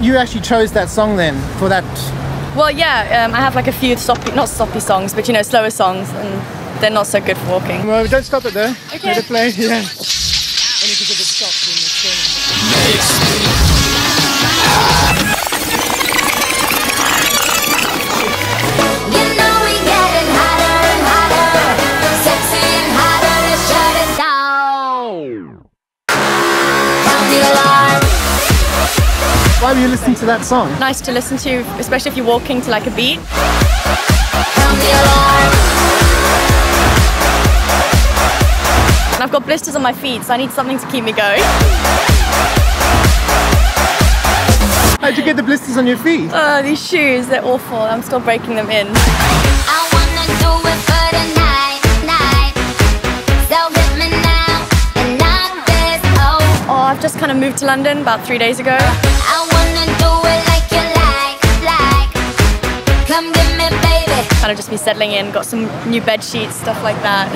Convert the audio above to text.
you actually chose that song then for that. Well, yeah, um, I have like a few not stoppy songs, but you know, slower songs, and they're not so good for walking. Well, don't stop it though. Okay. Let it play. Yeah. Why were you listening to that song? Nice to listen to, especially if you're walking to like a beat. Sound the alarm. And I've got blisters on my feet, so I need something to keep me going. How'd you get the blisters on your feet? Oh, these shoes, they're awful. I'm still breaking them in. I wanna do it for the night, night. So hit me now and not this. Oh, Oh, I've just kind of moved to London about three days ago. Kind of just be settling in, got some new bed sheets, stuff like that.